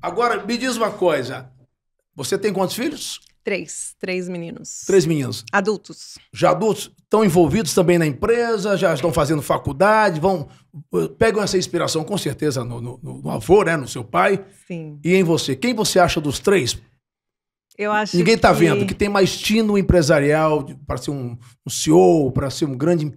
Agora, me diz uma coisa. Você tem quantos filhos? Três. Três meninos. Três meninos. Adultos. Já adultos estão envolvidos também na empresa, já estão fazendo faculdade, vão pegam essa inspiração com certeza no, no, no avô, né, no seu pai. Sim. E em você. Quem você acha dos três? Eu acho Ninguém está que... vendo que tem mais tino empresarial para ser um, um CEO, para ser um grande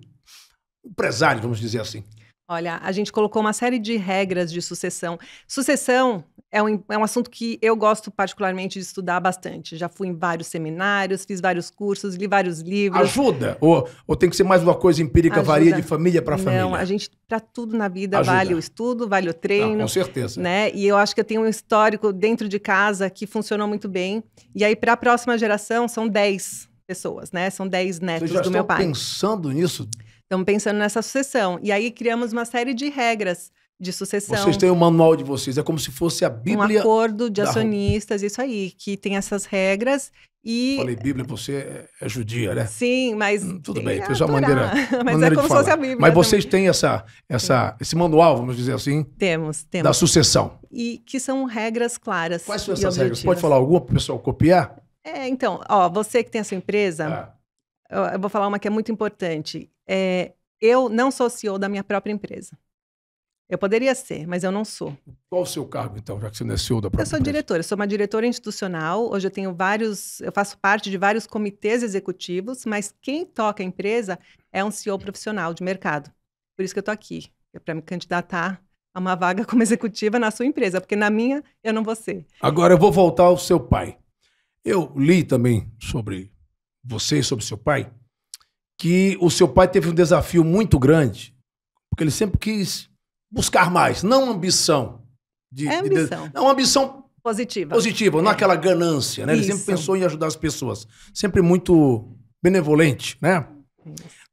empresário, vamos dizer assim. Olha, a gente colocou uma série de regras de sucessão. Sucessão é um, é um assunto que eu gosto particularmente de estudar bastante. Já fui em vários seminários, fiz vários cursos, li vários livros. Ajuda? Ou, ou tem que ser mais uma coisa empírica, Ajuda. varia de família para família? Não, a gente, para tudo na vida, Ajuda. vale o estudo, vale o treino. Não, com certeza. Né? E eu acho que eu tenho um histórico dentro de casa que funcionou muito bem. E aí, para a próxima geração, são 10 pessoas, né? São 10 netos Vocês já do meu pai. pensando nisso? Estamos pensando nessa sucessão. E aí criamos uma série de regras de sucessão. Vocês têm o manual de vocês, é como se fosse a um Bíblia. acordo de da- acionistas, isso aí, que tem essas regras. E Falei Bíblia, você é- é judia, né? sim, mas Hum, Tudo bem, fez uma Torá. maneira- mas maneira é como se fosse a Bíblia. Mas também. vocês têm essa, essa, esse manual, vamos dizer assim, temos, da temos. sucessão. E que são regras claras. Quais são essas regras? Pode falar alguma para o pessoal copiar? É, então, ó, você que tem a sua empresa, Ah, eu, eu vou falar uma que é muito importante. É, eu não sou CEO da minha própria empresa. Eu poderia ser, mas eu não sou. qual o seu cargo, então, já que você não é CEO da própria Eu sou empresa? diretora, eu sou uma diretora institucional. Hoje eu tenho vários, eu faço parte de vários comitês executivos, mas quem toca a empresa é um CEO profissional de mercado. Por isso que eu estou aqui, é para me candidatar a uma vaga como executiva na sua empresa, porque na minha eu não vou ser. Agora eu vou voltar ao seu pai. Eu li também sobre você e sobre seu pai que o seu pai teve um desafio muito grande, porque ele sempre quis buscar mais, não ambição. De, É de- ambição. não, uma ambição Positiva. positiva, não É. aquela ganância, né? Ele sempre pensou em ajudar as pessoas, sempre muito benevolente, né?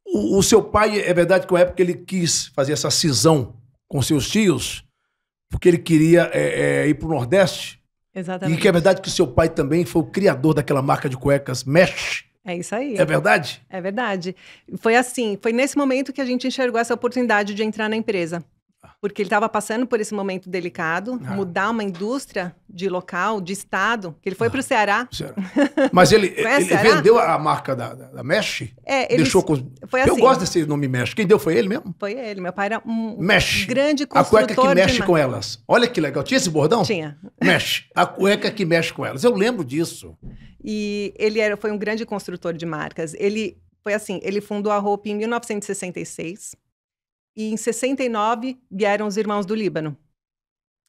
O, o seu pai, é verdade que na época ele quis fazer essa cisão com seus tios, porque ele queria é, é, ir para o Nordeste, Exatamente. e que é verdade que o seu pai também foi o criador daquela marca de cuecas Mesh. É isso aí. É verdade? É verdade. Foi assim, foi nesse momento que a gente enxergou essa oportunidade de entrar na empresa. Porque ele estava passando por esse momento delicado, Ah. mudar uma indústria de local, de estado, que ele foi para o Ceará. Sério. Mas ele, ele Ceará? vendeu a marca da, da, Mesh? É, ele Deixou foi Eu assim. gosto desse nome Mesh. Quem deu foi ele mesmo? Foi ele. Meu pai era um Mesh. grande A construtor cueca que mexe com elas. Olha que legal. Tinha esse bordão? Tinha. Mexe. A cueca que mexe com elas. Eu lembro disso. E ele era, foi um grande construtor de marcas. Ele foi assim, ele fundou a Hope em 1966. E em 69 vieram os irmãos do Líbano.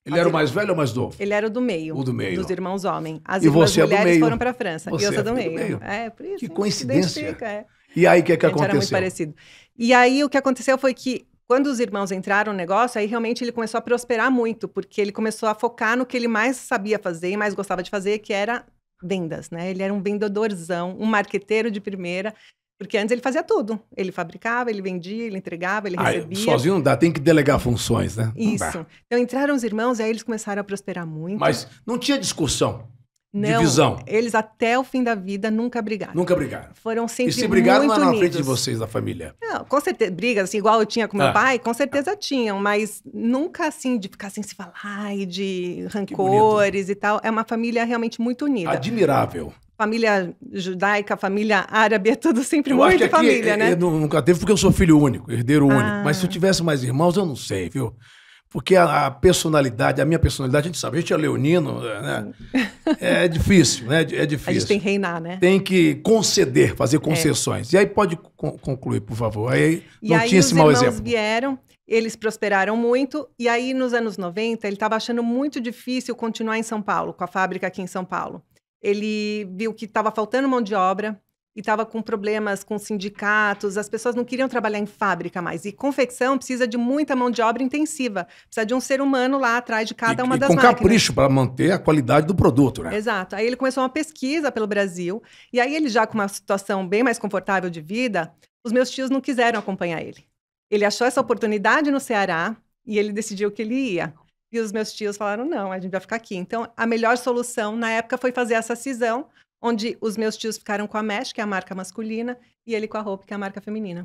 Ele era o mais velho ou mais novo? Ele era o do meio. O do meio. Dos irmãos homem. As E irmãs você é do mulheres meio. foram para a França. Você e eu sou é do meio. meio. É, por isso. Que coincidência. identifica, é. E aí, o que, é que a gente era muito aconteceu? parecido. E aí, o que aconteceu foi que, quando os irmãos entraram no negócio, aí realmente ele começou a prosperar muito, porque ele começou a focar no que ele mais sabia fazer e mais gostava de fazer, que era vendas, né? Ele era um vendedorzão, um marqueteiro de primeira, porque antes ele fazia tudo. Ele fabricava, ele vendia, ele entregava, ele Ai, recebia. sozinho não dá, tem que delegar funções, né? Isso. Então entraram os irmãos e aí eles começaram a prosperar muito. Mas não tinha discussão. Não, divisão. Eles até o fim da vida nunca brigaram. Nunca brigaram. Foram sempre E se brigaram, era na unidos. frente de vocês, da família. Não, com certeza, brigas, assim, igual eu tinha com meu Ah. pai, com certeza tinham, mas nunca assim, de ficar sem se falar e de rancores e tal. É uma família realmente muito unida. Admirável. Família judaica, família árabe, é tudo sempre Eu muito família, né? eh, nu- nunca teve, porque eu sou filho único, herdeiro Ah. único. Mas se eu tivesse mais irmãos, eu não sei, viu? Porque a, a personalidade, a minha personalidade, a gente sabe, a gente é leonino, né? É difícil, né? É A difícil. gente tem que reinar, né? Tem que conceder, fazer concessões. E aí pode con- concluir, por favor. Aí E não aí tinha esse mau exemplo. vieram, eles prosperaram muito, e aí nos anos 90 ele estava achando muito difícil continuar em São Paulo, com a fábrica aqui em São Paulo. Ele viu que estava faltando mão de obra e estava com problemas com sindicatos, as pessoas não queriam trabalhar em fábrica mais. E confecção precisa de muita mão de obra intensiva, precisa de um ser humano lá atrás de cada E- uma e das com máquinas. capricho para manter a qualidade do produto, né? Exato. Aí ele começou uma pesquisa pelo Brasil, e aí ele já com uma situação bem mais confortável de vida, os meus tios não quiseram acompanhar ele. Ele achou essa oportunidade no Ceará e ele decidiu que ele ia. E os meus tios falaram: não, a gente vai ficar aqui. Então, a melhor solução na época foi fazer essa cisão, onde os meus tios ficaram com a Mesh, que é a marca masculina, e ele com a Hope, que é a marca feminina.